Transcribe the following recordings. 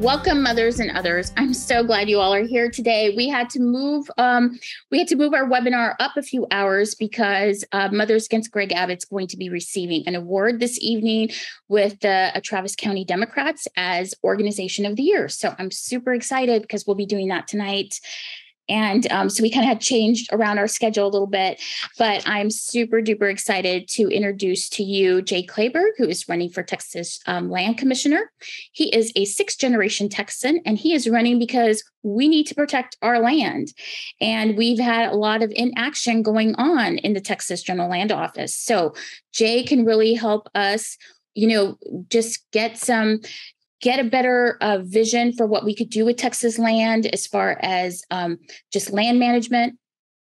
Welcome, mothers and others. I'm so glad you all are here today. We had to move, um, we had to move our webinar up a few hours because uh, Mothers Against Greg Abbott's going to be receiving an award this evening with the uh, Travis County Democrats as Organization of the Year. So I'm super excited because we'll be doing that tonight. And um, so we kind of had changed around our schedule a little bit, but I'm super duper excited to introduce to you Jay Kleberg, who is running for Texas um, Land Commissioner. He is a sixth generation Texan, and he is running because we need to protect our land. And we've had a lot of inaction going on in the Texas General Land Office. So Jay can really help us you know just get some get a better uh, vision for what we could do with Texas land as far as um, just land management,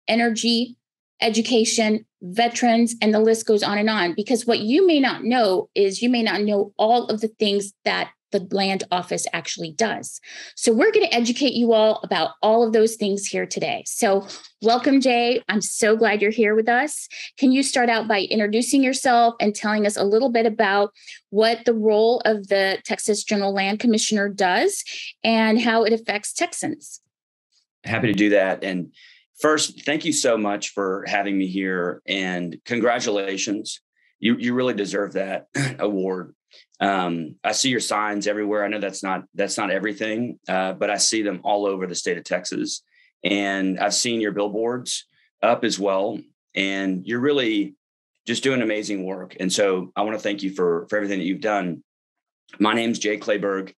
energy, education, veterans, and the list goes on and on. Because what you may not know is you may not know all of the things that the land office actually does. So we're going to educate you all about all of those things here today. So welcome, Jay. I'm so glad you're here with us. Can you start out by introducing yourself and telling us a little bit about what the role of the Texas General Land Commissioner does and how it affects Texans? Happy to do that. And first, thank you so much for having me here and congratulations. You, you really deserve that award um, I see your signs everywhere. I know that's not that's not everything, uh, but I see them all over the state of Texas, and I've seen your billboards up as well. And you're really just doing amazing work. And so I want to thank you for for everything that you've done. My name's Jay Kleberg,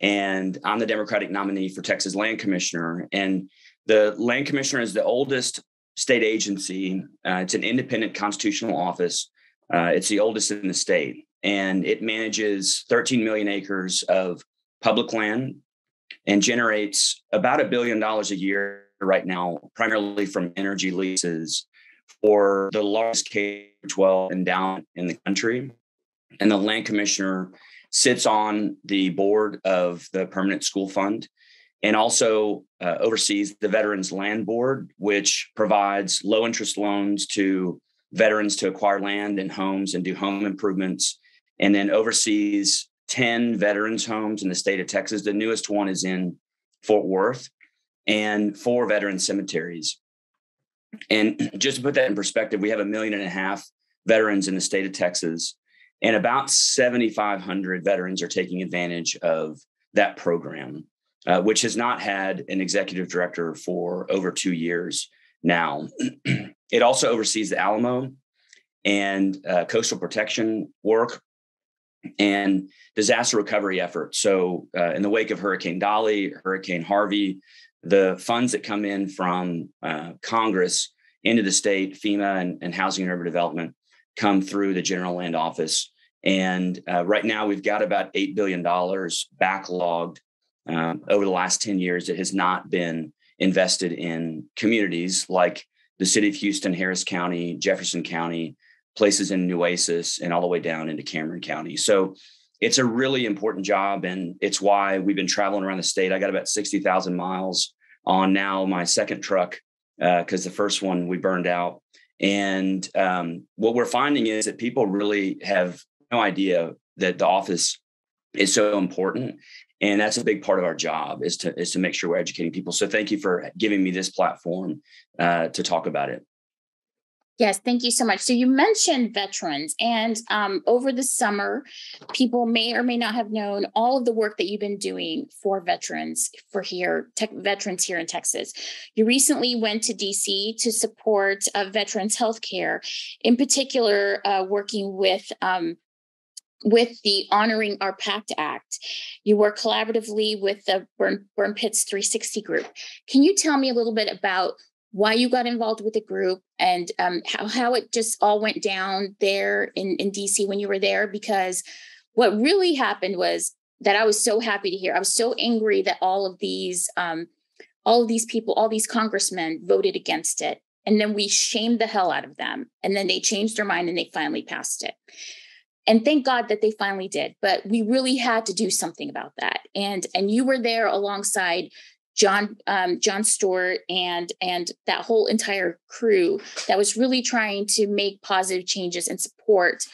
and I'm the Democratic nominee for Texas Land Commissioner. And the Land Commissioner is the oldest state agency. Uh, it's an independent constitutional office. Uh, it's the oldest in the state and it manages 13 million acres of public land and generates about a billion dollars a year right now, primarily from energy leases for the largest K 12 endowment in the country. And the land commissioner sits on the board of the Permanent School Fund and also uh, oversees the Veterans Land Board, which provides low interest loans to veterans to acquire land and homes and do home improvements and then oversees 10 veterans homes in the state of Texas. The newest one is in Fort Worth and four veteran cemeteries. And just to put that in perspective, we have a million and a half veterans in the state of Texas, and about 7,500 veterans are taking advantage of that program, uh, which has not had an executive director for over two years now. it also oversees the Alamo and uh, coastal protection work and disaster recovery efforts. So, uh, in the wake of Hurricane Dolly, Hurricane Harvey, the funds that come in from uh, Congress into the state, FEMA and, and, Housing and Urban Development, come through the General Land Office. And uh, right now, we've got about $8 billion backlogged um, over the last 10 years that has not been invested in communities like the city of Houston, Harris County, Jefferson County, places in Nueces and all the way down into Cameron County. So it's a really important job. And it's why we've been traveling around the state. I got about 60,000 miles on now my second truck because uh, the first one we burned out. And um, what we're finding is that people really have no idea that the office is so important and that's a big part of our job is to is to make sure we're educating people so thank you for giving me this platform uh, to talk about it Yes, thank you so much. So you mentioned veterans, and um, over the summer, people may or may not have known all of the work that you've been doing for veterans for here, tech, veterans here in Texas. You recently went to DC to support uh, veterans healthcare, in particular, uh, working with. Um, with the Honoring Our Pact Act, you work collaboratively with the Burn, Burn Pits 360 group. Can you tell me a little bit about why you got involved with the group and um, how, how it just all went down there in, in DC when you were there. Because what really happened was that I was so happy to hear. I was so angry that all of these, um, all of these people, all these congressmen voted against it. And then we shamed the hell out of them. And then they changed their mind and they finally passed it. And thank God that they finally did. But we really had to do something about that. And and you were there alongside John um, Jon Stewart and and that whole entire crew that was really trying to make positive changes and support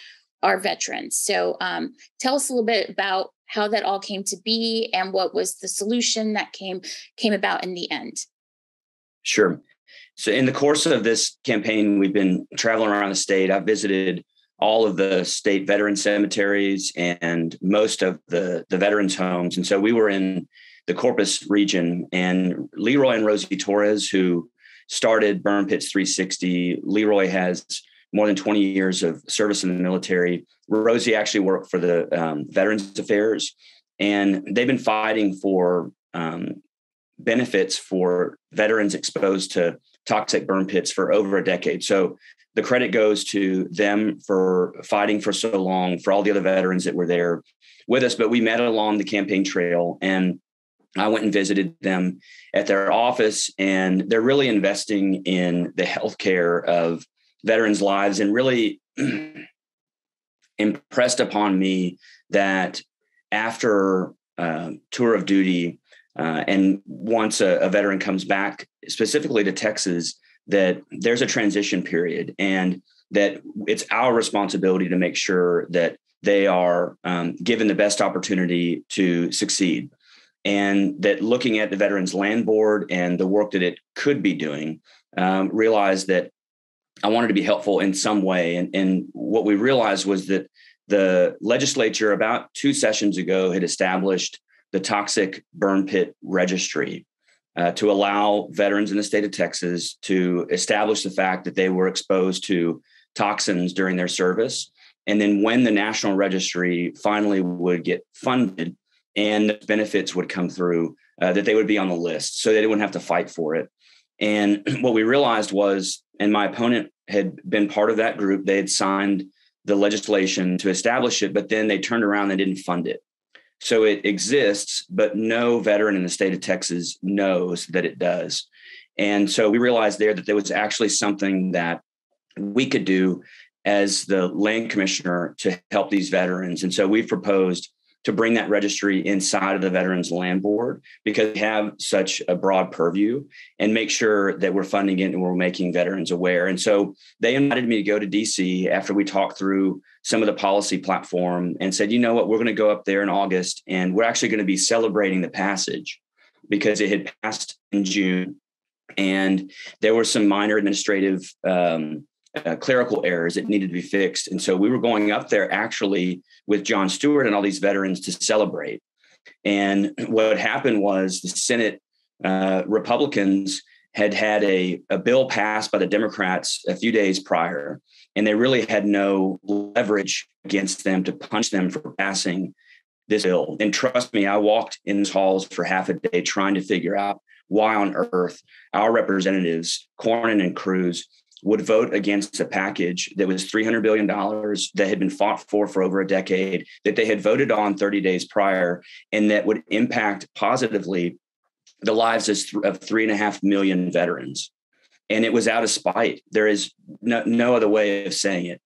our veterans. So um, tell us a little bit about how that all came to be and what was the solution that came came about in the end. Sure. So in the course of this campaign, we've been traveling around the state. I've visited all of the state veteran cemeteries and most of the the veterans homes. And so we were in the Corpus region and Leroy and Rosie Torres, who started Burn Pits 360. Leroy has more than 20 years of service in the military. Rosie actually worked for the um, Veterans Affairs, and they've been fighting for um, benefits for veterans exposed to toxic burn pits for over a decade. So the credit goes to them for fighting for so long, for all the other veterans that were there with us. But we met along the campaign trail and I went and visited them at their office, and they're really investing in the healthcare of veterans' lives and really impressed upon me that after uh, tour of duty uh, and once a, a, veteran comes back specifically to texas that there's a transition period and that it's our responsibility to make sure that they are um, given the best opportunity to succeed and that looking at the veterans land board and the work that it could be doing um, realized that I wanted to be helpful in some way. And, and what we realized was that the legislature about two sessions ago had established the toxic burn pit registry uh, to allow veterans in the state of Texas to establish the fact that they were exposed to toxins during their service. And then when the national registry finally would get funded and benefits would come through, uh, that they would be on the list so they wouldn't have to fight for it. And what we realized was, and my opponent had been part of that group, they had signed the legislation to establish it, but then they turned around and didn't fund it. So it exists, but no veteran in the state of Texas knows that it does. And so we realized there that there was actually something that we could do as the land commissioner to help these veterans. And so we've proposed to bring that registry inside of the Veterans Land Board because we have such a broad purview and make sure that we're funding it and we're making veterans aware. And so they invited me to go to DC after we talked through some of the policy platform and said, you know what, we're going to go up there in August and we're actually going to be celebrating the passage because it had passed in June. And there were some minor administrative um, uh, clerical errors that needed to be fixed. And so we were going up there actually with Jon Stewart and all these veterans to celebrate. And what happened was the Senate uh, Republicans had had a, a bill passed by the Democrats a few days prior, and they really had no leverage against them to punch them for passing this bill. And trust me, I walked in these halls for half a day trying to figure out why on earth our representatives, Cornyn and Cruz, would vote against a package that was $300 billion that had been fought for for over a decade, that they had voted on 30 days prior, and that would impact positively the lives of three and a half million veterans. And it was out of spite. There is no, no other way of saying it.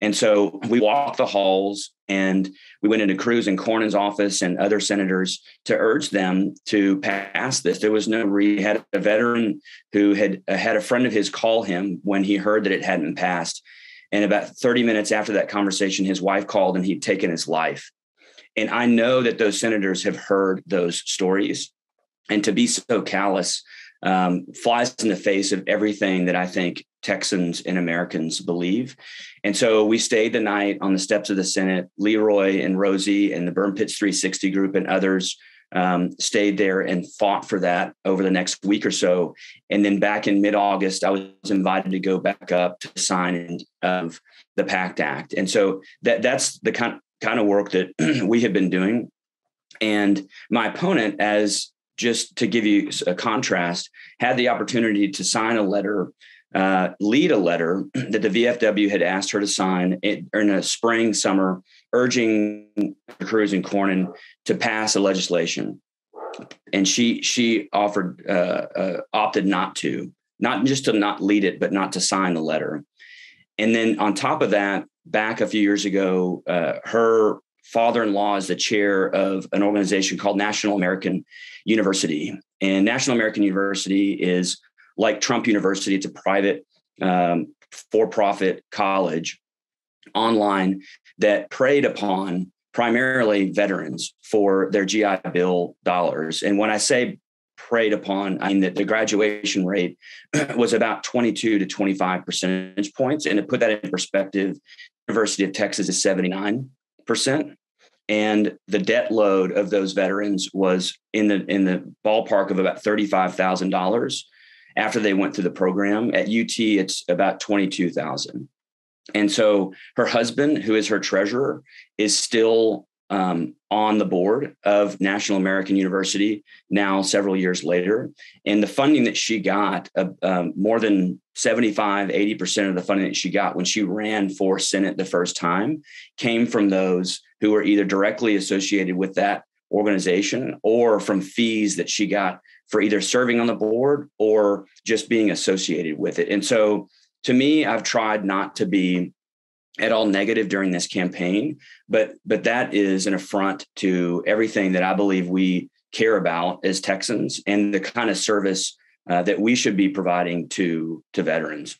And so we walked the halls and we went into Cruz and Cornyn's office and other senators to urge them to pass this. There was no re had a veteran who had uh, had a friend of his call him when he heard that it hadn't passed. And about 30 minutes after that conversation, his wife called and he'd taken his life. And I know that those senators have heard those stories. And to be so callous um, flies in the face of everything that I think Texans and Americans believe. And so we stayed the night on the steps of the Senate. Leroy and Rosie and the Burn Pits 360 group and others um, stayed there and fought for that over the next week or so. And then back in mid August, I was invited to go back up to sign of the PACT Act. And so that that's the kind kind of work that we have been doing. And my opponent, as just to give you a contrast, had the opportunity to sign a letter, uh, lead a letter that the VFW had asked her to sign in the spring, summer, urging Cruz and Cornyn to pass a legislation. And she she offered uh, uh, opted not to, not just to not lead it, but not to sign the letter. And then on top of that, back a few years ago, uh, her father-in-law is the chair of an organization called National American University. And National American University is like Trump University, it's a private um, for profit college online that preyed upon primarily veterans for their GI Bill dollars. And when I say preyed upon, I mean that the graduation rate was about 22 to 25 percentage points. And to put that in perspective, University of Texas is 79%. And the debt load of those veterans was in the in the ballpark of about $35,000 after they went through the program. At UT, it's about 22,000. And so her husband, who is her treasurer, is still um, on the board of National American University now, several years later. And the funding that she got, uh, um, more than 75, 80% of the funding that she got when she ran for Senate the first time, came from those who were either directly associated with that organization or from fees that she got for either serving on the board or just being associated with it. And so to me, I've tried not to be at all negative during this campaign, but but that is an affront to everything that I believe we care about as Texans and the kind of service uh, that we should be providing to to veterans.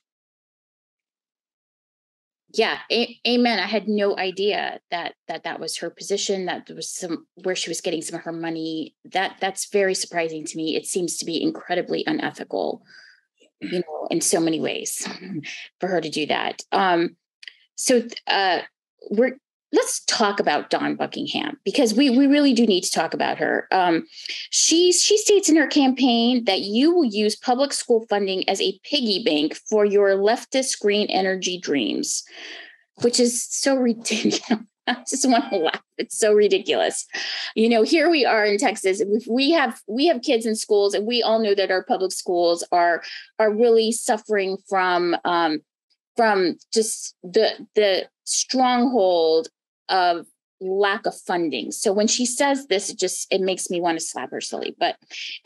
Yeah, a- amen. I had no idea that that that was her position. That was some where she was getting some of her money. That that's very surprising to me. It seems to be incredibly unethical you know, in so many ways for her to do that. Um, so uh, we're let's talk about Dawn Buckingham because we we really do need to talk about her. Um, she she states in her campaign that you will use public school funding as a piggy bank for your leftist green energy dreams, which is so ridiculous. I just want to laugh. It's so ridiculous. You know, here we are in Texas. We have we have kids in schools, and we all know that our public schools are are really suffering from um, from just the the stronghold of lack of funding. So when she says this, it just it makes me want to slap her silly. But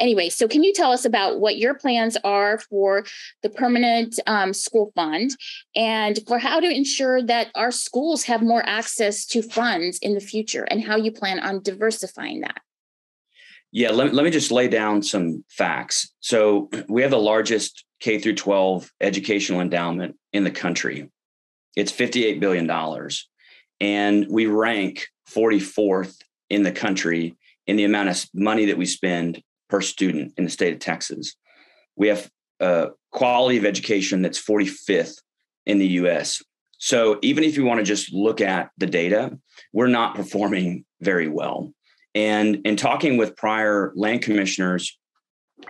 anyway, so can you tell us about what your plans are for the permanent um, school fund and for how to ensure that our schools have more access to funds in the future and how you plan on diversifying that? Yeah, let, let me just lay down some facts. So we have the largest K through 12 educational endowment in the country. It's $58 billion. And we rank 44th in the country in the amount of money that we spend per student in the state of Texas. We have a quality of education that's 45th in the US. So even if you want to just look at the data, we're not performing very well. And in talking with prior land commissioners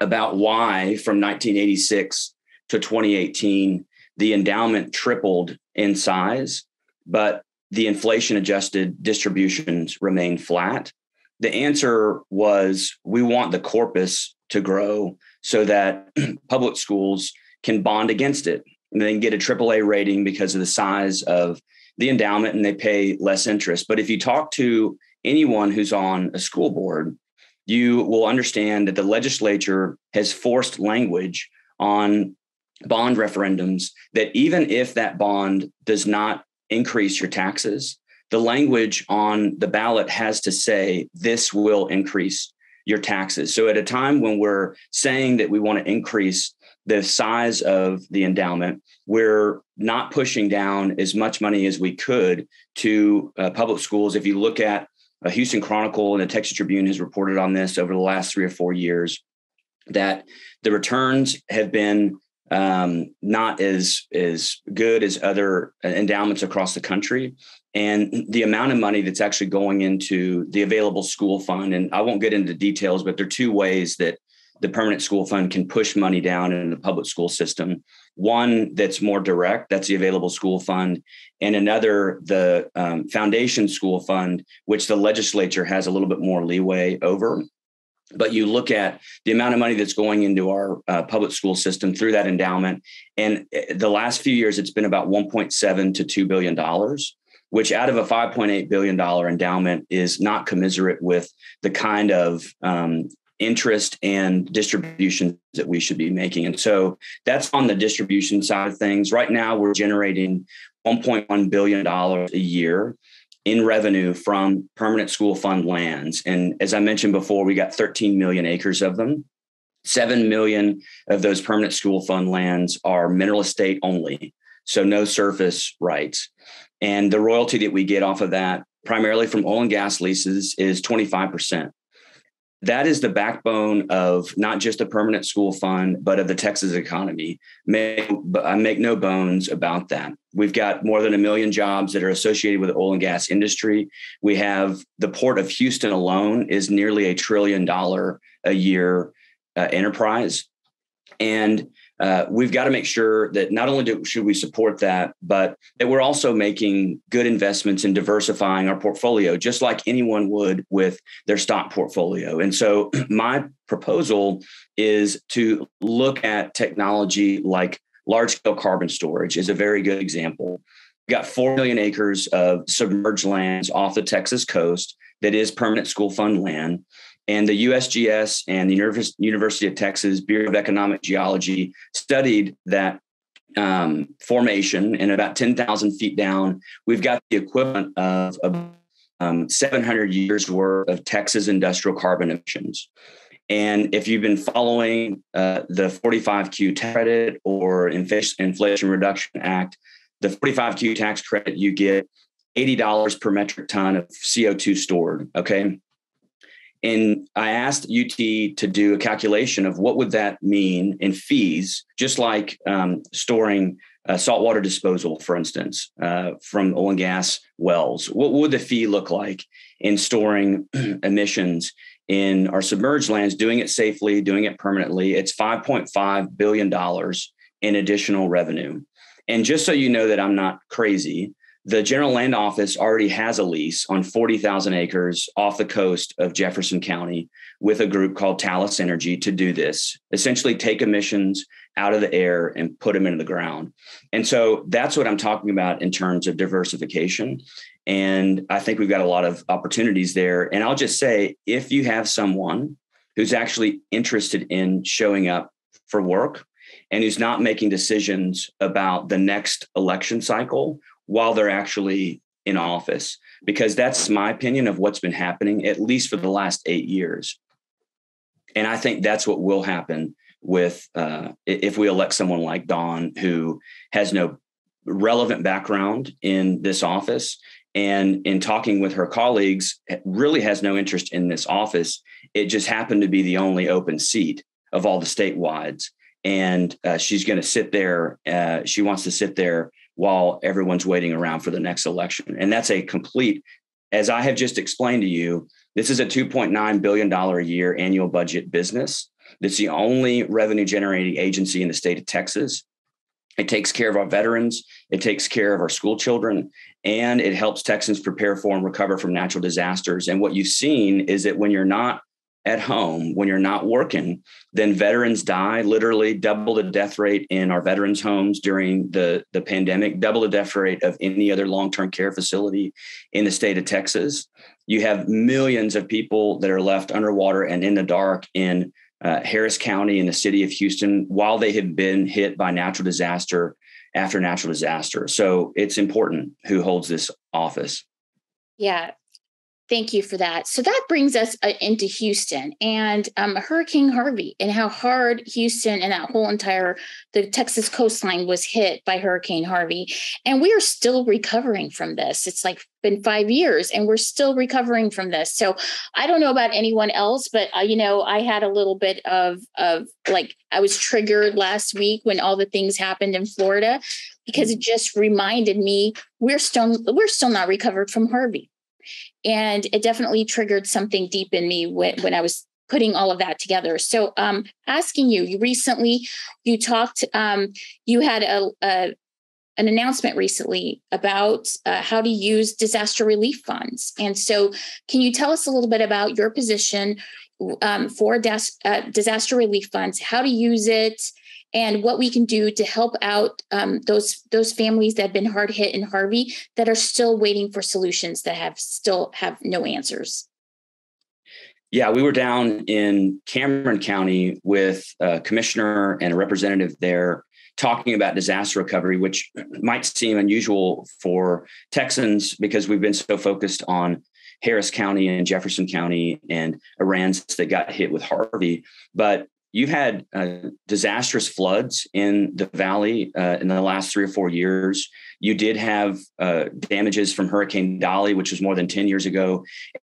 about why from 1986 to 2018, the endowment tripled in size, but the inflation adjusted distributions remain flat? The answer was we want the corpus to grow so that public schools can bond against it and then get a AAA rating because of the size of the endowment and they pay less interest. But if you talk to anyone who's on a school board, you will understand that the legislature has forced language on bond referendums that even if that bond does not increase your taxes, the language on the ballot has to say this will increase your taxes. So at a time when we're saying that we want to increase the size of the endowment, we're not pushing down as much money as we could to uh, public schools. If you look at a Houston Chronicle and the Texas Tribune has reported on this over the last three or four years, that the returns have been um, not as as good as other endowments across the country. And the amount of money that's actually going into the available school fund and i won't get into details but there are two ways that the permanent school fund can push money down in the public school system. One that's more direct that's the available school fund and another the um, foundation school fund which the legislature has a little bit more leeway over. But you look at the amount of money that's going into our uh, public school system through that endowment and eh, the last few years it's been about 1.7 to 2 billion dollars which out of a 5.8 billion dollar endowment is not commiserate with the kind of um, interest and distributions that we should be making and so that's on the distribution side of things right now we're generating 1.1 billion dollars a year in revenue from permanent school fund lands. And as I mentioned before, we got 13 million acres of them. 7 million of those permanent school fund lands are mineral estate only, so no surface rights. And the royalty that we get off of that primarily from oil and gas leases, is 25% that is the backbone of not just the permanent school fund, but of the Texas economy. Make, I make no bones about that. We've got more than a million jobs that are associated with the oil and gas industry. We have the port of Houston alone is nearly a trillion dollar a year uh, enterprise. And uh, we've got to make sure that not only do, should we support that, but that we're also making good investments in diversifying our portfolio, just like anyone would with their stock portfolio. And so, my proposal is to look at technology like large scale carbon storage is a very good example. We've got 4 million acres of submerged lands off the Texas coast that is permanent school fund land. And the USGS and the University of Texas Bureau of Economic Geology studied that um, formation and about 10,000 feet down, we've got the equivalent of, um, 700 years worth of Texas industrial carbon emissions. And if you've been following uh, the 45Q tax credit or Inflation Reduction Act, the 45Q tax credit, you get $80 per metric ton of CO2 stored. Okay. And I asked UT to do a calculation of what would that mean in fees, just like um, storing uh, saltwater disposal, for instance, uh, from oil and gas wells. What would the fee look like in storing emissions in our submerged lands, doing it safely, doing it permanently? It's $5.5 billion in additional revenue. And just so you know that I'm not crazy, the General Land Office already has a lease on 40,000 acres off the coast of Jefferson County with a group called Talos Energy to do this, essentially take emissions out of the air and put them into the ground. And so that's what I'm talking about in terms of diversification. And I think we've got a lot of opportunities there. And I'll just say if you have someone who's actually interested in showing up for work and who's not making decisions about the next election cycle while they're actually in office, because that's my opinion of what's been happening, at least for the last eight years. And I think that's what will happen with uh, if we elect someone like Dawn, who has no relevant background in this office and in talking with her colleagues really has no interest in this office it just happened to be the only open seat of all the statewide and uh, she's going to sit there uh, she wants to sit there while everyone's waiting around for the next election. And that's a complete, as I have just explained to you, this is a $2.9 billion a year annual budget business. That's the only revenue generating agency in the state of Texas. It takes care of our veterans, it takes care of our school children, and it helps Texans prepare for and recover from natural disasters. And what you've seen is that when you're not at home when you're not working, then veterans die, literally double the death rate in our veterans homes during the, the pandemic, double the death rate of any other long-term care facility in the state of Texas. You have millions of people that are left underwater and in the dark in uh, Harris County in the city of Houston while they have been hit by natural disaster after natural disaster. So it's important who holds this office. Yeah, Thank you for that. So that brings us uh, into Houston and um, Hurricane Harvey and how hard Houston and that whole entire the Texas coastline was hit by Hurricane Harvey, and we are still recovering from this. It's like been five years, and we're still recovering from this. So I don't know about anyone else, but uh, you know, I had a little bit of of like I was triggered last week when all the things happened in Florida because it just reminded me we're still we're still not recovered from Harvey and it definitely triggered something deep in me when, when I was putting all of that together. So, um, asking you, you recently you talked, um, you had a, a an announcement recently about uh, how to use disaster relief funds, and so can you tell us a little bit about your position um, for uh, disaster relief funds, how to use it, and what we can do to help out um, those those families that have been hard hit in Harvey that are still waiting for solutions that have still have no answers. Yeah, we were down in Cameron County with a commissioner and a representative there talking about disaster recovery, which might seem unusual for Texans because we've been so focused on Harris County and Jefferson County and Aransas that got hit with Harvey. But you've had uh, disastrous floods in the valley uh, in the last three or four years. You did have uh, damages from Hurricane Dolly, which was more than 10 years ago.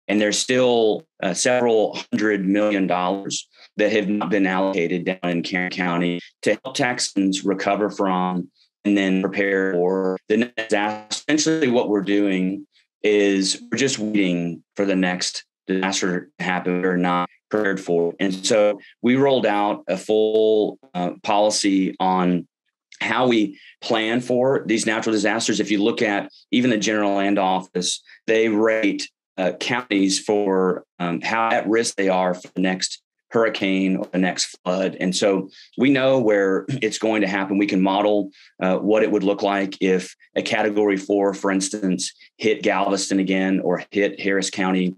And there's still uh, several hundred million dollars that have not been allocated down in Cameron County to help Texans recover from and then prepare for the next disaster. Essentially, what we're doing is we're just waiting for the next disaster to happen or not prepared for. And so we rolled out a full uh, policy on how we plan for these natural disasters. If you look at even the General Land Office, they rate uh, counties for um, how at risk they are for the next hurricane or the next flood. And so we know where it's going to happen. We can model uh, what it would look like if a category four, for instance, hit Galveston again or hit Harris County,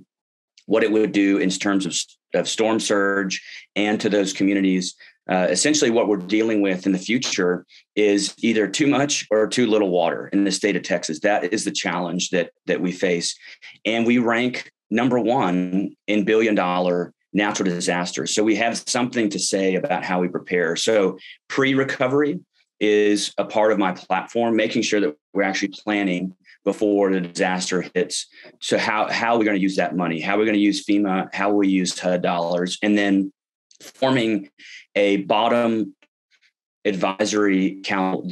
what it would do in terms of, of storm surge and to those communities. Uh, essentially, what we're dealing with in the future is either too much or too little water in the state of Texas. That is the challenge that that we face, and we rank number one in billion dollar natural disasters. So we have something to say about how we prepare. So pre recovery is a part of my platform, making sure that we're actually planning before the disaster hits. So how how are we going to use that money? How are we going to use FEMA? How will we use HUD dollars? And then forming a bottom advisory council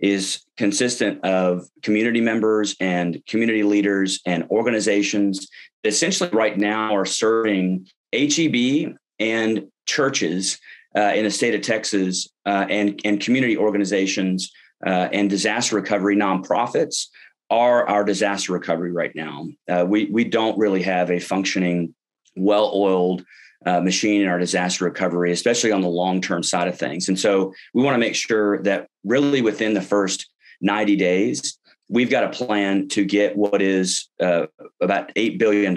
is consistent of community members and community leaders and organizations that essentially right now are serving HEB and churches uh, in the state of Texas uh, and, and community organizations uh, and disaster recovery nonprofits are our disaster recovery right now. Uh, we, we don't really have a functioning, well oiled uh, machine in our disaster recovery, especially on the long term side of things. And so we want to make sure that really within the first 90 days, we've got a plan to get what is uh, about $8 billion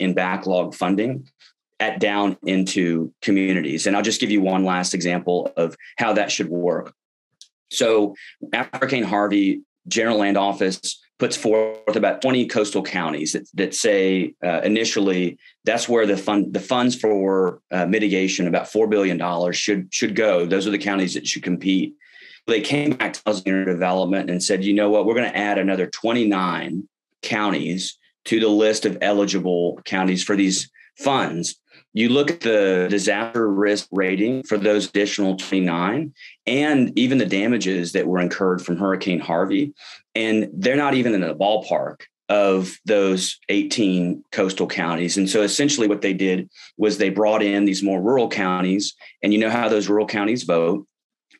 in backlog funding at down into communities. And I'll just give you one last example of how that should work. So, after Hurricane Harvey, General Land Office puts forth about 20 coastal counties that, that say uh, initially that's where the fund the funds for uh, mitigation about $4 billion should should go. Those are the counties that should compete. They came back to housing development and said you know what? We're going to add another 29 counties to the list of eligible counties for these funds you look at the disaster risk rating for those additional 29 and even the damages that were incurred from Hurricane Harvey, and they're not even in the ballpark of those 18 coastal counties. And so essentially what they did was they brought in these more rural counties, and you know how those rural counties vote,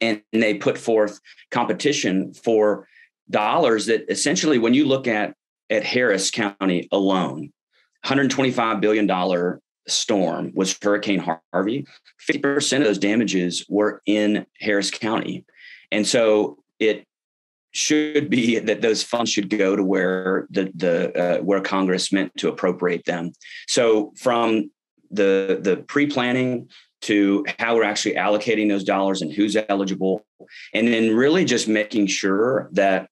and they put forth competition for dollars that essentially when you look at at Harris County alone, $125 billion storm was Hurricane Harvey, 50% of those damages were in Harris County. And so it should be that those funds should go to where the the uh, where Congress meant to appropriate them. So from the the pre-planning to how we're actually allocating those dollars and who's eligible and then really just making sure that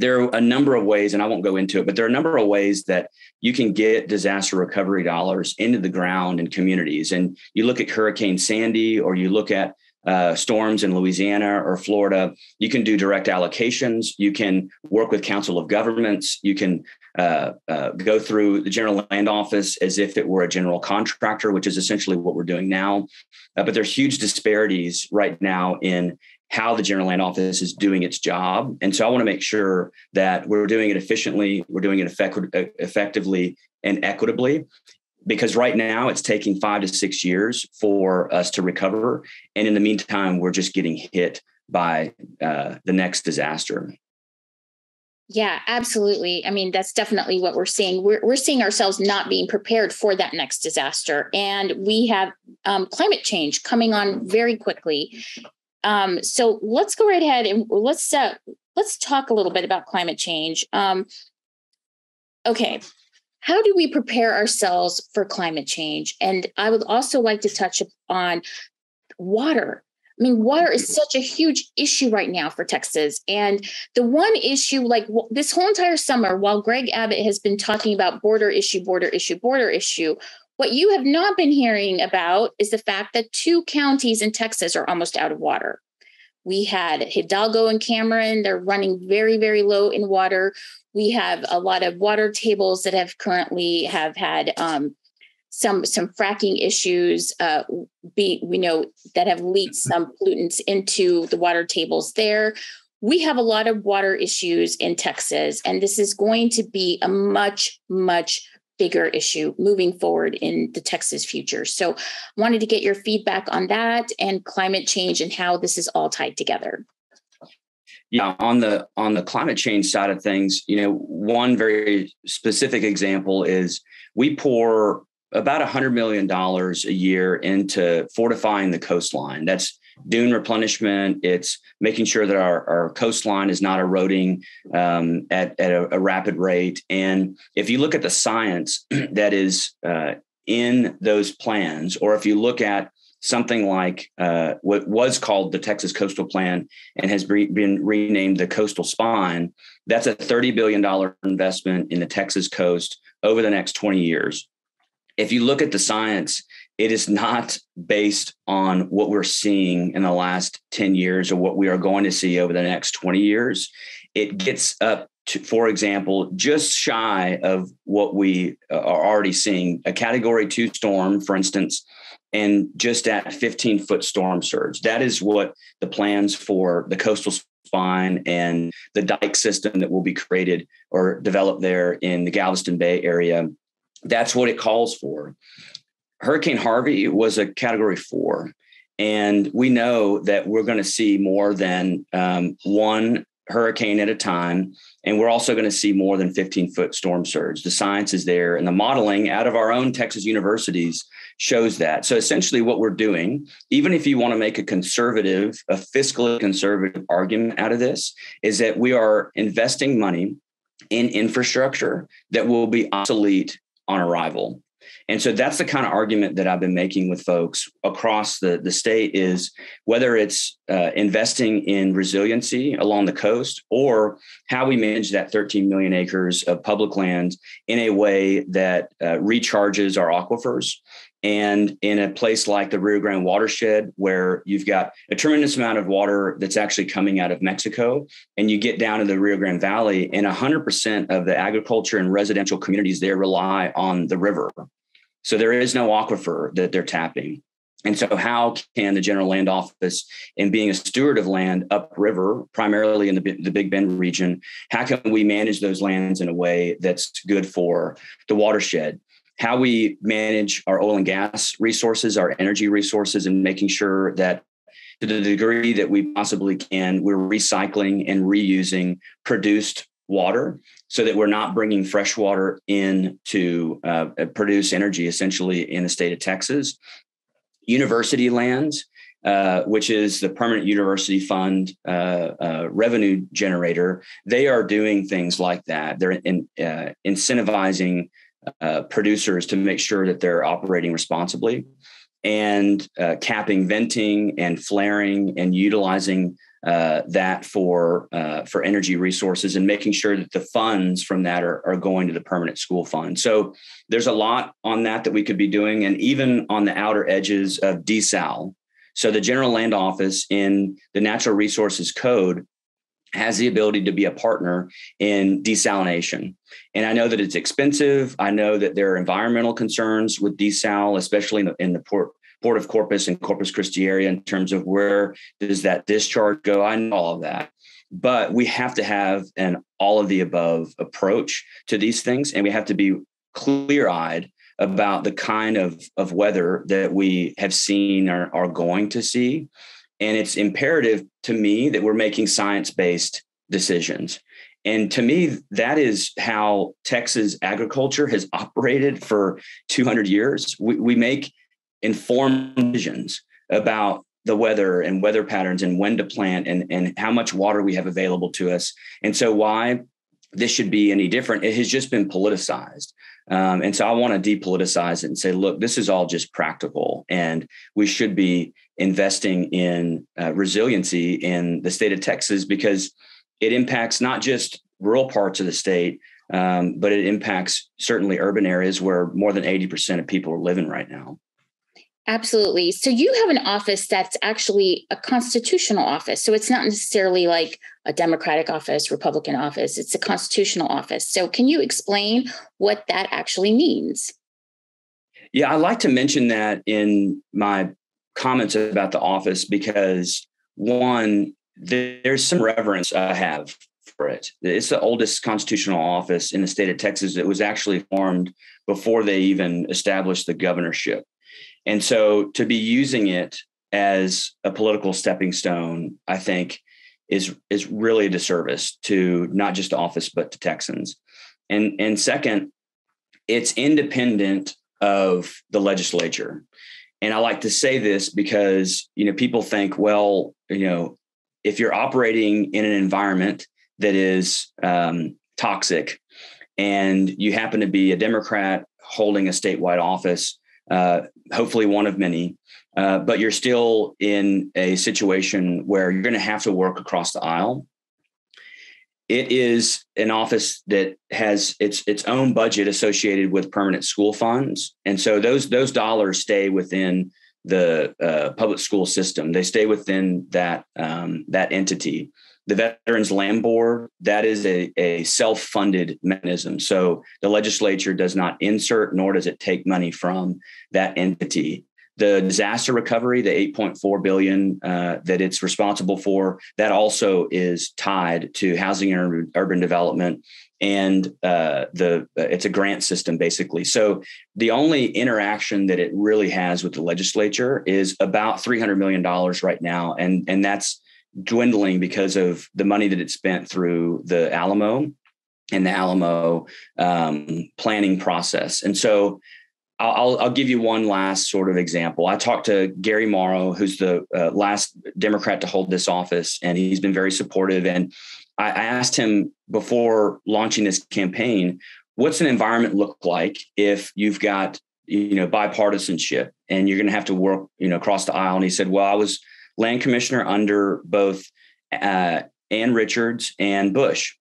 there are a number of ways, and I won't go into it, but there are a number of ways that you can get disaster recovery dollars into the ground in communities. And you look at Hurricane Sandy, or you look at uh, storms in Louisiana or Florida, you can do direct allocations. You can work with Council of Governments. You can uh, uh, go through the General Land Office as if it were a general contractor, which is essentially what we're doing now. Uh, but there's huge disparities right now in how the general land office is doing its job. And so I want to make sure that we're doing it efficiently, we're doing it effect- effectively and equitably. Because right now it's taking five to six years for us to recover. And in the meantime, we're just getting hit by uh, the next disaster. Yeah, absolutely. I mean, that's definitely what we're seeing. We're, we're seeing ourselves not being prepared for that next disaster. And we have um, climate change coming on very quickly. Um, so let's go right ahead and let's uh, let's talk a little bit about climate change. Um, okay, how do we prepare ourselves for climate change? And I would also like to touch on water. I mean, water is such a huge issue right now for Texas. And the one issue, like this whole entire summer, while Greg Abbott has been talking about border issue, border issue, border issue, What you have not been hearing about is the fact that two counties in Texas are almost out of water. We had Hidalgo and Cameron, they're running very, very low in water. We have a lot of water tables that have currently have had um, some some fracking issues. Uh, be we know that have leaked some pollutants into the water tables there. We have a lot of water issues in Texas, and this is going to be a much, much bigger issue moving forward in the Texas future. So, wanted to get your feedback on that and climate change and how this is all tied together. Yeah, on the on the climate change side of things, you know, one very specific example is we pour about $100 million a year into fortifying the coastline. That's dune replenishment. It's making sure that our, our coastline is not eroding um, at, at a, a, rapid rate. And if you look at the science that is uh, in those plans, or if you look at something like uh, what was called the Texas Coastal Plan and has been renamed the Coastal Spine, that's a $30 billion investment in the Texas coast over the next 20 years. If you look at the science, it is not based on what we're seeing in the last 10 years or what we are going to see over the next 20 years. It gets up to, for example, just shy of what we uh, are already seeing a category two storm, for instance, and just at 15 foot storm surge. That is what the plans for the coastal spine and the dike system that will be created or developed there in the Galveston Bay area. That's what it calls for. Hurricane Harvey was a category four. And we know that we're going to see more than um, one hurricane at a time. And we're also going to see more than 15 foot storm surge. The science is there, and the modeling out of our own Texas universities shows that. So essentially, what we're doing, even if you want to make a conservative, a fiscally conservative argument out of this, is that we are investing money in infrastructure that will be obsolete on arrival. And so that's the kind of argument that I've been making with folks across the, the state is whether it's uh, investing in resiliency along the coast or how we manage that 13 million acres of public land in a way that uh, recharges our aquifers. And in a place like the Rio Grande watershed, where you've got a tremendous amount of water that's actually coming out of Mexico, and you get down to the Rio Grande Valley, and 100% of the agriculture and residential communities there rely on the river. So there is no aquifer that they're tapping. And so, how can the General Land Office, in being a steward of land upriver, primarily in the, the Big Bend region, how can we manage those lands in a way that's good for the watershed? How we manage our oil and gas resources, our energy resources, and making sure that to the degree that we possibly can, we're recycling and reusing produced water so that we're not bringing fresh water in to uh, produce energy essentially in the state of Texas. University lands, uh, which is the permanent university fund uh, uh revenue generator, they are doing things like that. They're in, uh, incentivizing uh, producers to make sure that they're operating responsibly and capping venting and flaring and utilizing uh, that for uh, for energy resources and making sure that the funds from that are, are going to the permanent school fund. So there's a lot on that that we could be doing, and even on the outer edges of desal. So the General Land Office in the Natural Resources Code has the ability to be a partner in desalination. And I know that it's expensive. I know that there are environmental concerns with desal, especially in the, in the port Port of Corpus and Corpus Christi area in terms of where does that discharge go. I know all of that. But we have to have an all of the above approach to these things. And we have to be clear eyed about the kind of, of weather that we have seen or are going to see. And it's imperative to me that we're making science based decisions. And to me, that is how Texas agriculture has operated for 200 years. We, we make informed decisions about the weather and weather patterns and when to plant and, and how much water we have available to us. And so, why this should be any different, it has just been politicized. Um, and so, I want to depoliticize it and say, look, this is all just practical, and we should be investing in uh, resiliency in the state of Texas because it impacts not just rural parts of the state, um, but it impacts certainly urban areas where more than 80% of people are living right now. Absolutely. So you have an office that's actually a constitutional office. So it's not necessarily like a Democratic office, Republican office, it's a constitutional office. So can you explain what that actually means? Yeah, I like to mention that in my comments about the office because one, there's some reverence I have for it. It's the oldest constitutional office in the state of Texas. It was actually formed before they even established the governorship. And so to be using it as a political stepping stone, I think is is really a disservice to not just office but to Texans. And and second, it's independent of the legislature. And I like to say this because you know people think, well, you know, if you're operating in an environment that is um, toxic, and you happen to be a Democrat holding a statewide office, uh, hopefully one of many, uh, but you're still in a situation where you're going to have to work across the aisle. It is an office that has its its own budget associated with permanent school funds, and so those those dollars stay within the uh, public school system. They stay within that um, that entity. The Veterans Land Board that is a, a self funded mechanism. So the legislature does not insert nor does it take money from that entity the disaster recovery, the 8.4 billion uh, that it's responsible for, that also is tied to housing and urban development, and uh, the uh, it's a grant system basically. So the only interaction that it really has with the legislature is about 300 million dollars right now, and and that's dwindling because of the money that it spent through the Alamo and the Alamo um, planning process, and so I'll, I'll, give you one last sort of example. I talked to Garry Mauro, who's the uh, last Democrat to hold this office, and he's been very supportive. And I asked him before launching this campaign, what's an environment look like if you've got you know bipartisanship and you're going to have to work you know across the aisle? And he said, well, I was land commissioner under both uh, Ann Richards and Bush.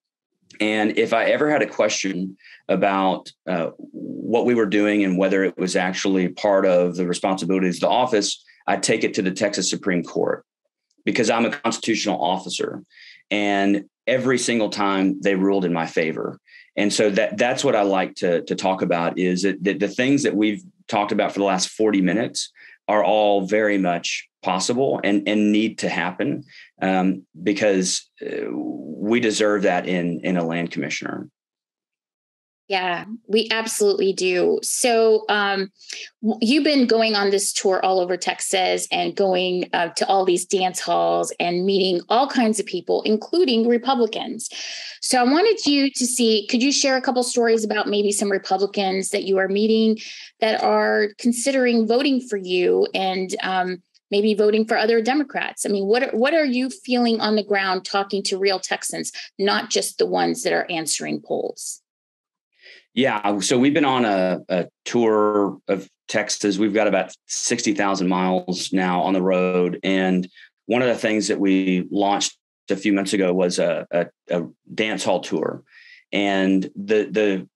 And if I ever had a question about uh, what we were doing and whether it was actually part of the responsibilities of the office, I take it to the Texas Supreme Court because I'm a constitutional officer. And every single time they ruled in my favor. And so that that's what I like to, to talk about is that the, the things that we've talked about for the last 40 minutes are all very much possible and, and need to happen um, because uh, we deserve that in, in a land commissioner. Yeah, we absolutely do. So, um, you've been going on this tour all over Texas and going uh, to all these dance halls and meeting all kinds of people, including Republicans. So, I wanted you to see could you share a couple stories about maybe some Republicans that you are meeting that are considering voting for you and um, maybe voting for other Democrats? I mean, what what are you feeling on the ground talking to real Texans, not just the ones that are answering polls? Yeah, so we've been on a, a tour of Texas. We've got about 60,000 miles now on the road. And one of the things that we launched a few months ago was a, a, a dance hall tour. And the, the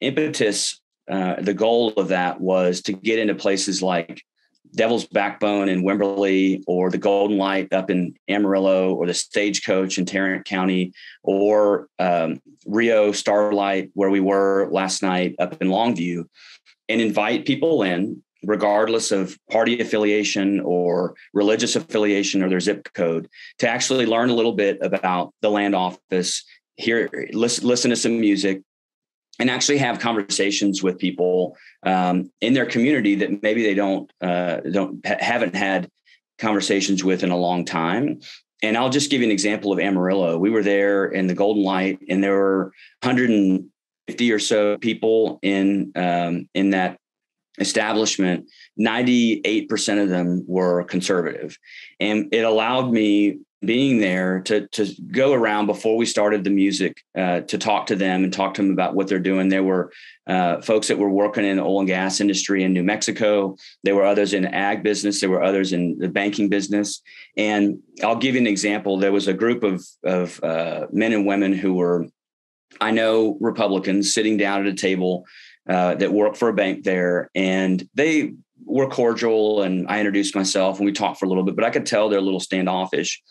impetus, uh, the goal of that was to get into places like Devil's Backbone in Wimberley, or the Golden Light up in Amarillo, or the Stagecoach in Tarrant County, or um, Rio Starlight, where we were last night up in Longview, and invite people in, regardless of party affiliation or religious affiliation or their zip code, to actually learn a little bit about the land office, hear, listen, listen to some music, and actually have conversations with people um, in their community that maybe they don't uh, don't ha- haven't had conversations with in a long time. And I'll just give you an example of Amarillo. We were there in the Golden Light, and there were 150 or so people in um, in that establishment. 98% of them were conservative, and it allowed me being there to to go around before we started the music uh, to talk to them and talk to them about what they're doing. There were uh, folks that were working in the oil and gas industry in New Mexico. There were others in the ag business. There were others in the banking business. And I'll give you an example. There was a group of of uh, men and women who were I know Republicans sitting down at a table uh, that worked for a bank there, and they were cordial. And I introduced myself, and we talked for a little bit, but I could tell they're a little standoffish.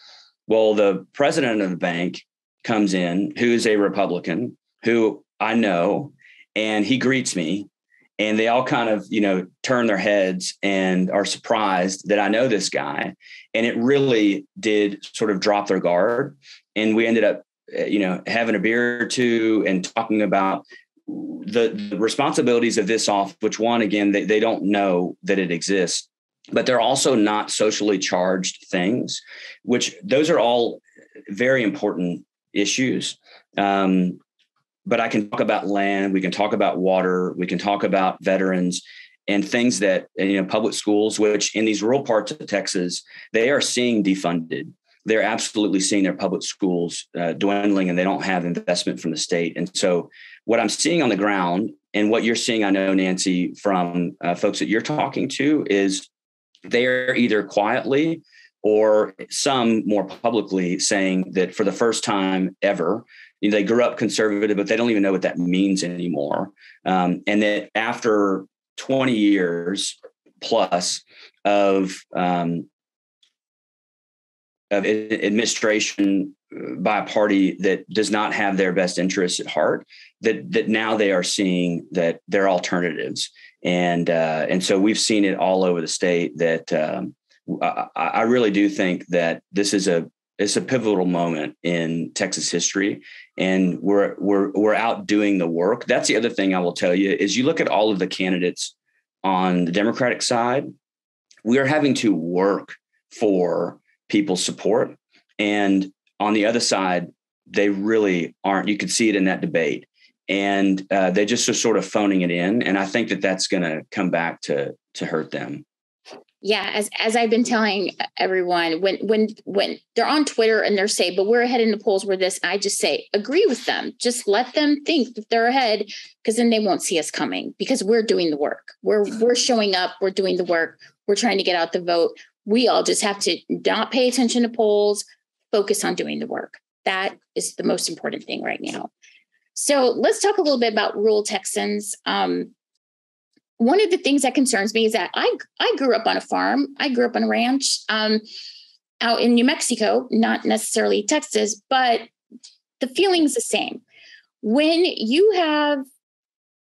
Well, the president of the bank comes in, who's a Republican, who I know, and he greets me. And they all kind of, you know, turn their heads and are surprised that I know this guy. And it really did sort of drop their guard. And we ended up, eh, you know, having a beer or two and talking about the, the responsibilities of this off, which one, again, they, they don't know that it exists but they're also not socially charged things, which those are all very important issues. Um, but I can talk about land, we can talk about water, we can talk about veterans and things that you know public schools which in these rural parts of Texas they are seeing defunded. They're absolutely seeing their public schools uh, dwindling and they don't have investment from the state. And so what I'm seeing on the ground and what you're seeing I know Nancy from uh, folks that you're talking to is they're either quietly or some more publicly saying that for the first time ever, you know, they grew up conservative, but they don't even know what that means anymore. Um, and that after 20 years plus of um, of administration by a party that does not have their best interests at heart, that that now they are seeing that there are alternatives, and uh, and so we've seen it all over the state that. Um, I, I really do think that this is a it's a pivotal moment in Texas history, and we're we're we're out doing the work. That's the other thing I will tell you is you look at all of the candidates on the Democratic side, we are having to work for people's support, and on the other side, they really aren't. You could see it in that debate, and uh, they just are sort of phoning it in, and I think that that's going to come back to to hurt them. Yeah as as i've been telling everyone when when when they're on twitter and they're saying but we're ahead in the polls where this i just say agree with them. Just let them think that they're ahead because then they won't see us coming because we're doing the work. We're we're showing up we're doing the work we're trying to get out the vote. We all just have to not pay attention to polls focus on doing the work. That is the most important thing right now so let's talk a little bit about rural texans um, one of the things that concerns me is that I I grew up on a farm. I grew up on a ranch um, out in New Mexico, not necessarily Texas, but the feeling's the same. When you have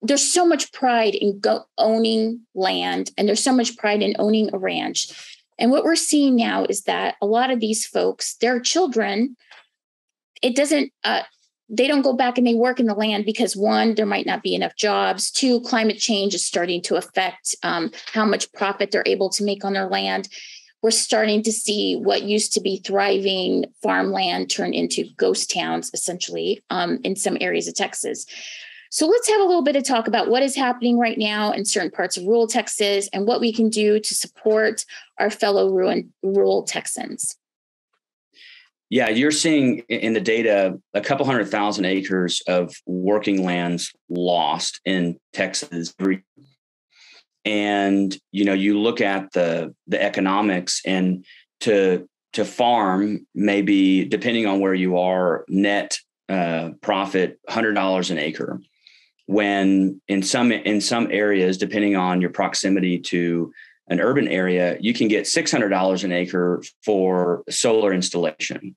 there's so much pride in go- owning land and there's so much pride in owning a ranch. And what we're seeing now is that a lot of these folks, their children, it doesn't uh, they don't go back and they work in the land because one, there might not be enough jobs. Two, climate change is starting to affect um, how much profit they're able to make on their land. We're starting to see what used to be thriving farmland turn into ghost towns, essentially, um, in some areas of Texas. So let's have a little bit of talk about what is happening right now in certain parts of rural Texas and what we can do to support our fellow rural, rural Texans. Yeah, you're seeing in the data a couple hundred thousand acres of working lands lost in Texas. And you know, you look at the the economics and to to farm maybe depending on where you are net uh, profit hundred dollars an acre. When in some in some areas, depending on your proximity to an urban area, you can get $600 an acre for solar installation.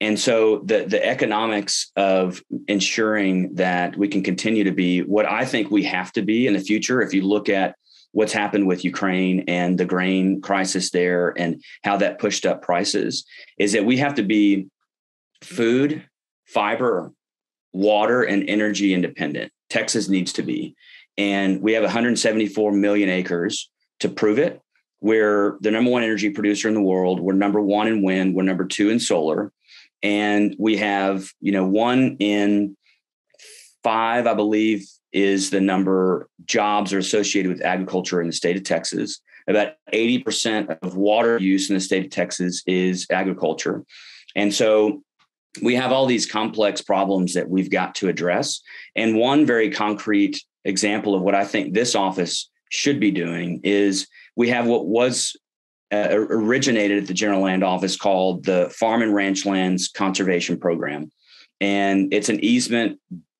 And so the the economics of ensuring that we can continue to be what I think we have to be in the future if you look at what's happened with Ukraine and the grain crisis there and how that pushed up prices is that we have to be food, fiber, water and energy independent. Texas needs to be. And we have 174 million acres to prove it. We're the number one energy producer in the world. We're number one in wind. We're number two in solar. And we have, you know, one in five, I believe, is the number jobs are associated with agriculture in the state of Texas. About 80% of water use in the state of Texas is agriculture. And so we have all these complex problems that we've got to address. And one very concrete example of what I think this office should be doing is we have what was uh, originated at the General Land Office called the Farm and Ranch Lands Conservation Program. And it's an easement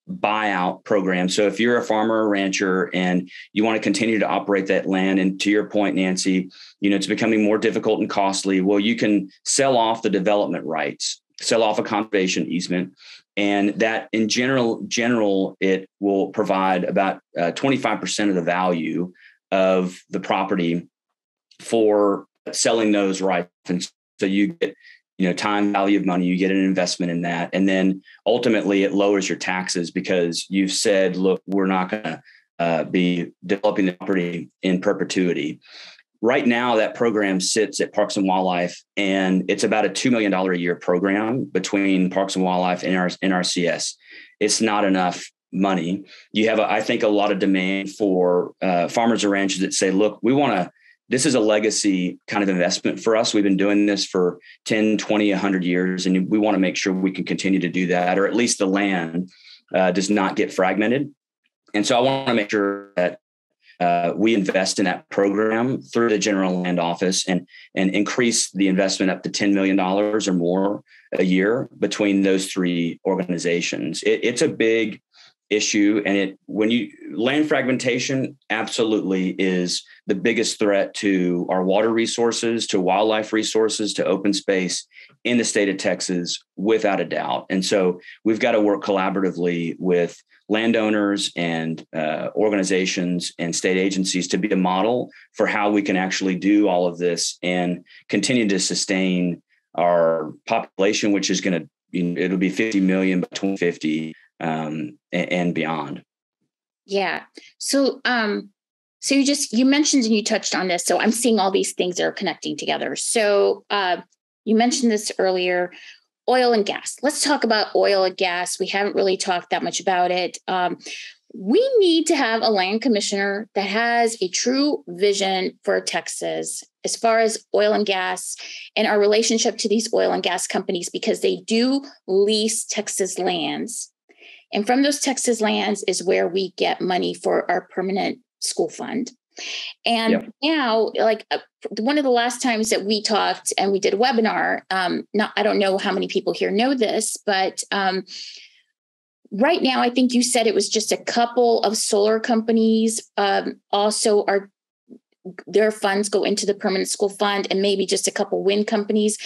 buyout program. So if you're a farmer or rancher and you want to continue to operate that land, and to your point, Nancy, you know, it's becoming more difficult and costly. Well, you can sell off the development rights, sell off a conservation easement. And that in general, general, it will provide about uh, 25% of the value of the property for selling those rights. And so you get you know time value of money you get an investment in that and then ultimately it lowers your taxes because you've said look we're not going to uh, be developing the property in perpetuity right now that program sits at parks and wildlife and it's about a $2 million a year program between parks and wildlife and our nrcs it's not enough money you have a, I think a lot of demand for uh, farmers or ranchers that say look we want to this is a legacy kind of investment for us. We've been doing this for 10, 20, 100 years, and we want to make sure we can continue to do that, or at least the land uh, does not get fragmented. And so I want to make sure that uh, we invest in that program through the general land office and and increase the investment up to $10 million or more a year between those three organizations. It, it's a big issue and it when you land fragmentation absolutely is the biggest threat to our water resources to wildlife resources to open space in the state of texas without a doubt and so we've got to work collaboratively with landowners and uh, organizations and state agencies to be a model for how we can actually do all of this and continue to sustain our population which is going to you know, it'll be 50 million by 2050 um, and, and beyond. Yeah. So, um, so you just you mentioned and you touched on this. So I'm seeing all these things that are connecting together. So uh, you mentioned this earlier. Oil and gas. Let's talk about oil and gas. We haven't really talked that much about it. Um, we need to have a land commissioner that has a true vision for Texas as far as oil and gas and our relationship to these oil and gas companies because they do lease Texas lands and from those Texas lands is where we get money for our permanent school fund. And yep. now, like uh, one of the last times that we talked and we did a webinar, um, not I don't know how many people here know this, but um, right now, I think you said it was just a couple of solar companies um, also are their funds go into the permanent school fund, and maybe just a couple wind companies.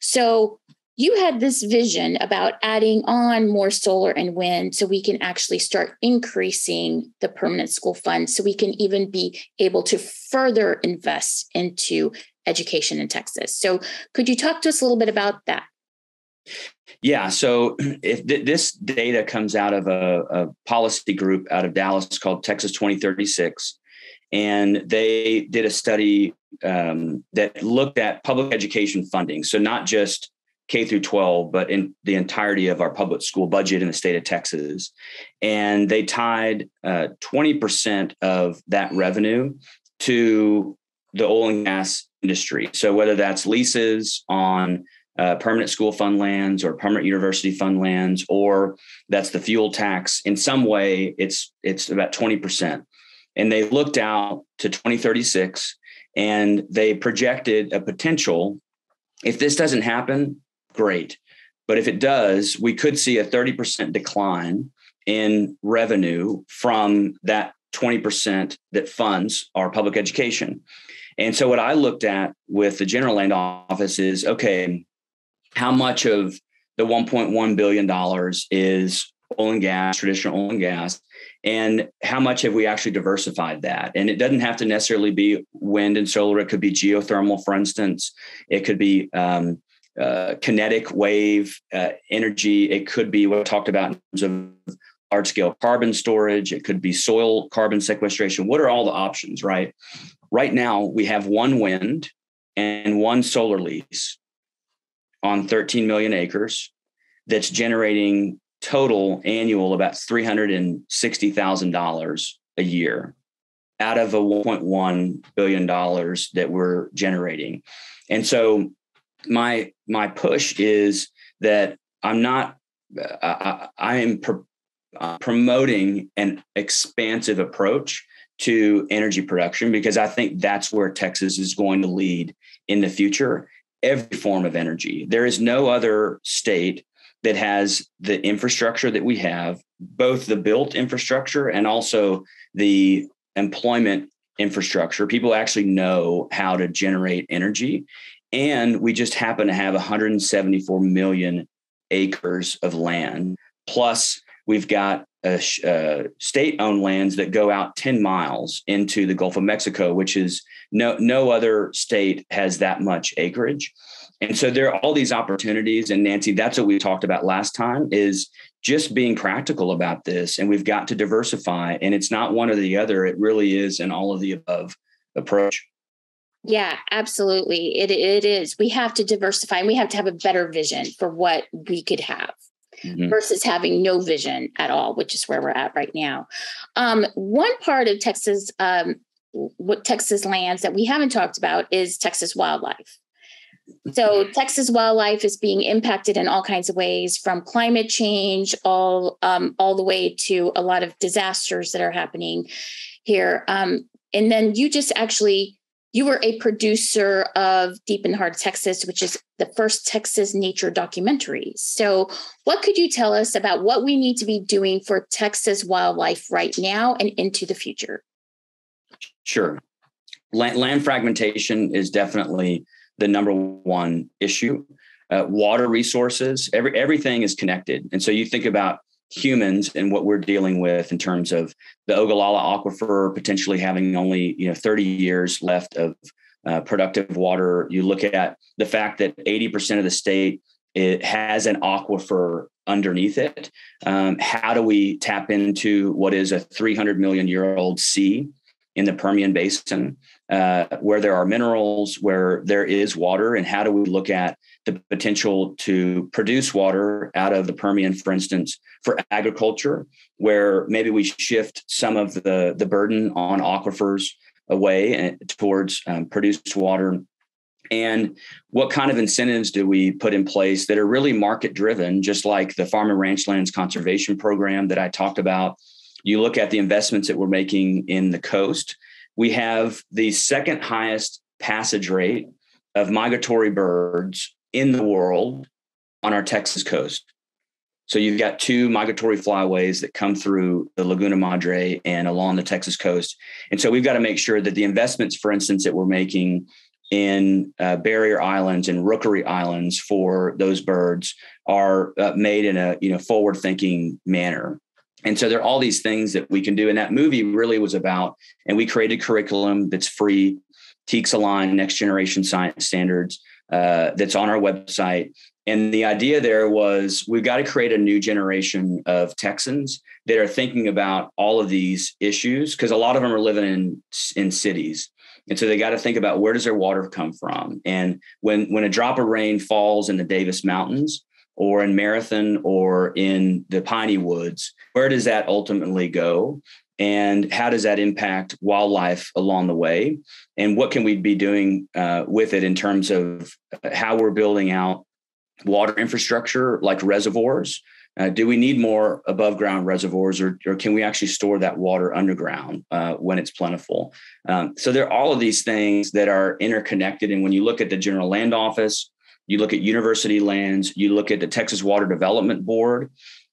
So you had this vision about adding on more solar and wind so we can actually start increasing the permanent school fund so we can even be able to further invest into education in Texas. So, could you talk to us a little bit about that? Yeah. So if th- this data comes out of a, a, policy group out of Dallas called Texas 2036, and they did a study um, that looked at public education funding. So not just K through 12, but in the entirety of our public school budget in the state of Texas. And they tied uh, 20% of that revenue to the oil and gas industry. So whether that's leases on uh, permanent school fund lands or permanent university fund lands, or that's the fuel tax, in some way it's it's about 20%. And they looked out to 2036 and they projected a potential if this doesn't happen great. But if it does, we could see a 30% decline in revenue from that 20% that funds our public education. And so, what I looked at with the general land office is okay, how much of the $1.1 billion is oil and gas, traditional oil and gas, and how much have we actually diversified that? And it doesn't have to necessarily be wind and solar. It could be geothermal, for instance. It could be um, uh, kinetic wave uh, energy. It could be what I talked about in terms of large scale carbon storage. It could be soil carbon sequestration. What are all the options, right? Right now, we have one wind and one solar lease on 13 million acres that's generating total annual about $360,000 a year out of a $1.1 billion that we're generating. And so my my push is that I'm not I, I am uh, promoting an expansive approach to energy production because I think that's where Texas is going to lead in the future. Every form of energy. There is no other state that has the infrastructure that we have, both the built infrastructure and also the employment infrastructure. People actually know how to generate energy. And we just happen to have 174 million acres of land. Plus, we've got uh, uh, state-owned lands that go out 10 miles into the Gulf of Mexico, which is no no other state has that much acreage. And so there are all these opportunities. And Nancy, that's what we talked about last time is just being practical about this. And we've got to diversify. And it's not one or the other. It really is an all of the above approach. Yeah, absolutely. It it is. We have to diversify and we have to have a better vision for what we could have. Mm-hmm. Versus having no vision at all, which is where we're at right now. Um, one part of Texas, um, what Texas lands that we haven't talked about is Texas wildlife. So mm-hmm. Texas wildlife is being impacted in all kinds of ways, from climate change all um, all the way to a lot of disasters that are happening here. Um, and then you just actually you were a producer of Deep in the Heart Texas, which is the first Texas nature documentary. So, what could you tell us about what we need to be doing for Texas wildlife right now and into the future? Sure. Land, land fragmentation is definitely the number one issue. Uh, water resources, every everything is connected, and so you think about humans and what we're dealing with in terms of the Ogallala aquifer potentially having only you know 30 years left of uh, productive water. You look at the fact that 80% of the state it has an aquifer underneath it. Um, how do we tap into what is a 300 million year old sea in the Permian Basin, uh, where there are minerals, where there is water, and how do we look at the potential to produce water out of the Permian, for instance, for agriculture, where maybe we shift some of the, the burden on aquifers away and towards um, produced water? And what kind of incentives do we put in place that are really market driven just like the farm and ranch lands conservation program that i talked about? You look at the investments that we're making in the coast, we have the second highest passage rate of migratory birds in the world on our Texas coast. So you've got two migratory flyways that come through the Laguna Madre and along the Texas coast. And so we've got to make sure that the investments, for instance, that we're making in uh, barrier islands and rookery islands for those birds are uh, made in a you know forward thinking manner and so there are all these things that we can do. And that movie really was about, and we created curriculum that's free, TEKS aligned, next generation science standards uh, that's on our website. And the idea there was we've got to create a new generation of Texans that are thinking about all of these issues because a lot of them are living in in cities. And so they got to think about where does their water come from? And when when a drop of rain falls in the Davis Mountains, or in Marathon or in the Piney Woods, where does that ultimately go? And how does that impact wildlife along the way? And what can we be doing uh, with it in terms of how we're building out water infrastructure like reservoirs? Uh, do we need more above ground reservoirs or, or can we actually store that water underground uh, when it's plentiful? Um, so there are all of these things that are interconnected. And when you look at the General Land Office, you look at university lands, you look at the Texas Water Development Board,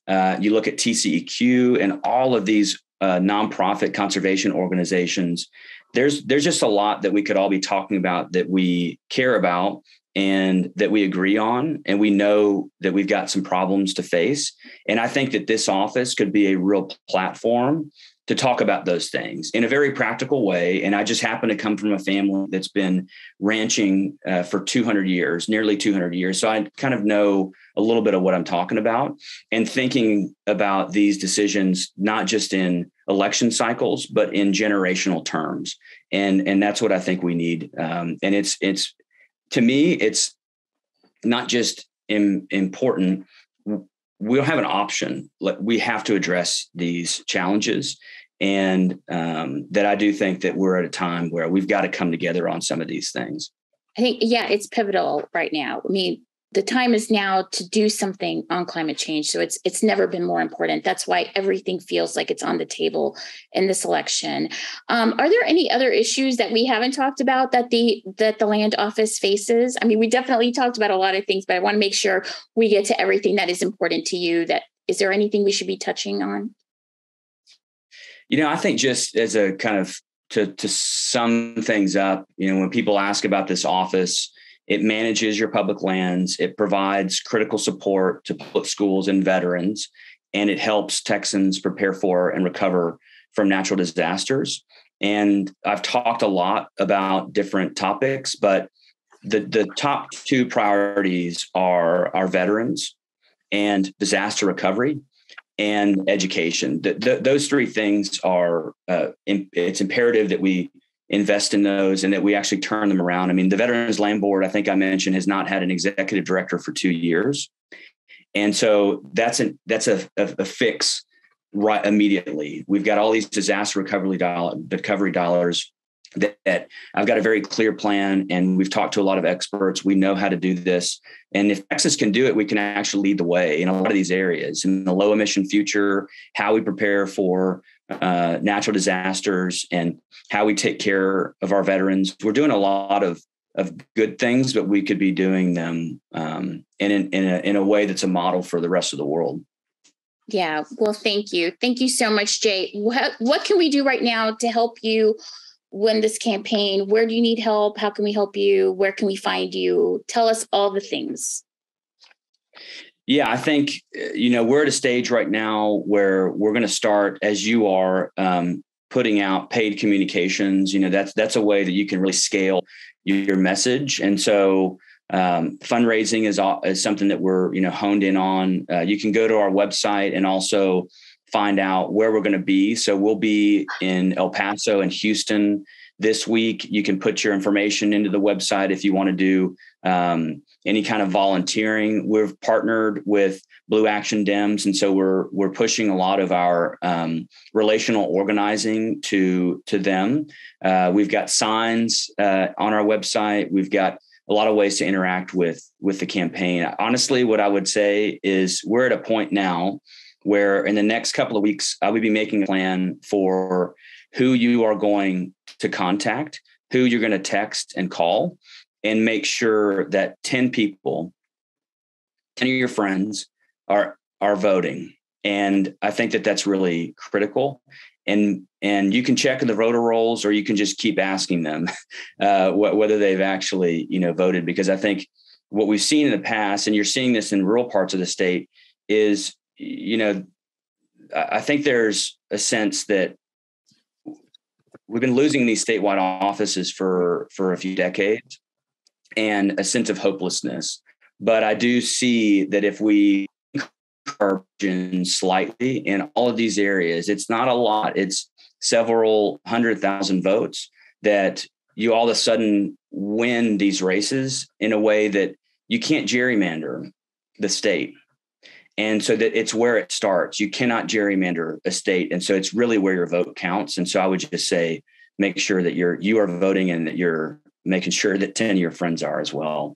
uh, you look at TCEQ and all of these uh, nonprofit conservation organizations. There's there's just a lot that we could all be talking about that we care about and that we agree on, and we know that we've got some problems to face. And I think that this office could be a real platform to talk about those things in a very practical way. And I just happen to come from a family that's been ranching uh, for 200 years, nearly 200 years. So I kind of know a little bit of what I'm talking about and thinking about these decisions, not just in election cycles, but in generational terms. And, and that's what I think we need. Um, and it's, it's, to me, it's not just in, important we don't have an option. Like we have to address these challenges. And um, that I do think that we're at a time where we've got to come together on some of these things. I think, yeah, it's pivotal right now. I mean, the time is now to do something on climate change. So it's it's never been more important. That's why everything feels like it's on the table in this election. Um, are there any other issues that we haven't talked about that the that the land office faces? I mean we definitely talked about a lot of things but i want to make sure we get to everything that is important to you that is there anything we should be touching on? You know i think just as a kind of to to sum things up you know when people ask about this office it manages your public lands. It provides critical support to public schools and veterans, and it helps Texans prepare for and recover from natural disasters. And I've talked a lot about different topics, but the, the top two priorities are our veterans and disaster recovery and education. The, the, those three things are, uh, in, it's imperative that we invest in those and that we actually turn them around. I mean, the Veterans Land Board, I think I mentioned, has not had an executive director for two years. And so that's a that's a, a, a fix right immediately. We've got all these disaster recovery dollar, recovery dollars that, that, I've got a very clear plan and we've talked to a lot of experts. We know how to do this. And if Texas can do it, we can actually lead the way in a lot of these areas in the low emission future, how we prepare for uh, natural disasters and how we take care of our veterans. We're doing a lot of of good things, but we could be doing them um, in in a, in a way that's a model for the rest of the world. Yeah, well, thank you, thank you so much, Jay. What what can we do right now to help you win this campaign? Where do you need help? How can we help you? Where can we find you? Tell us all the things. Yeah, I think uh, you know we're at a stage right now where we're going to start, as you are, um, putting out paid communications. You know, that's that's a way that you can really scale your message, and so um, fundraising is is something that we're you know honed in on. Uh, you can go to our website and also find out where we're going to be. So we'll be in El Paso and Houston this week. You can put your information into the website if you want to do um, any kind of volunteering. We've partnered with Blue Action Dems, and so we're we're pushing a lot of our um, relational organizing to to them. Uh, we've got signs uh, on our website. We've got a lot of ways to interact with with the campaign. Honestly, what I would say is we're at a point now where in the next couple of weeks I will be making a plan for who you are going to contact, who you're going to text and call and make sure that 10 people 10 of your friends are are voting. And i think that that's really critical. And and you can check the voter rolls or you can just keep asking them uh, wh- whether they've actually you know voted. Because i think what we've seen in the past and you're seeing this in rural parts of the state is you know i think there's a sense that we've been losing these statewide offices for for a few decades and a sense of hopelessness. But I do see that if we margin slightly in all of these areas, it's not a lot. It's several hundred thousand votes that you all of a sudden win these races in a way that you can't gerrymander the state. And so that it's where it starts. You cannot gerrymander a state. And so it's really where your vote counts. And so I would just say, make sure that you're you are voting and that you're making sure that 10 of your friends are as well.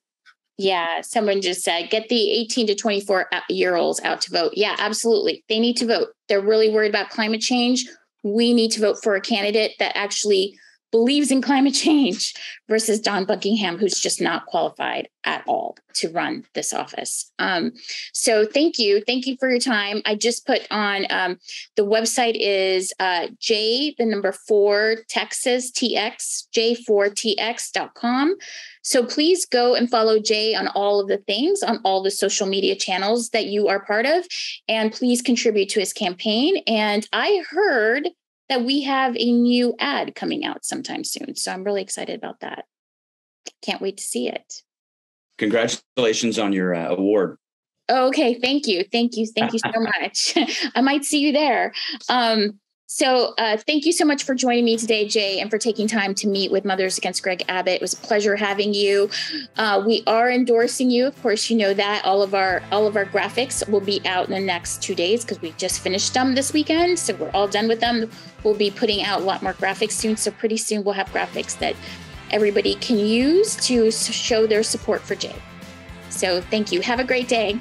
Yeah, someone just said get the 18 to 24 uh, year olds out to vote. Yeah, absolutely. They need to vote. They're really worried about climate change. We need to vote for a candidate that actually believes in climate change versus Dawn Buckingham, who's just not qualified at all to run this office. Um, so thank you. Thank you for your time. I just put on um, the website is uh, J, the number four, Texas TX, J4TX.com. So please go and follow Jay on all of the things, on all the social media channels that you are part of, and please contribute to his campaign. And I heard that we have a new ad coming out sometime soon. So I'm really excited about that. Can't wait to see it. Congratulations on your uh, award. okay, thank you. Thank you. Thank you so much. I might see you there. Um, so, uh, thank you so much for joining me today, Jay, and for taking time to meet with Mothers Against Greg Abbott. It was a pleasure having you. Uh, we are endorsing you, of course. You know that all of our all of our graphics will be out in the next two days because we just finished them this weekend, so we're all done with them. We'll be putting out a lot more graphics soon. So pretty soon we'll have graphics that everybody can use to show their support for Jay. So thank you. Have a great day.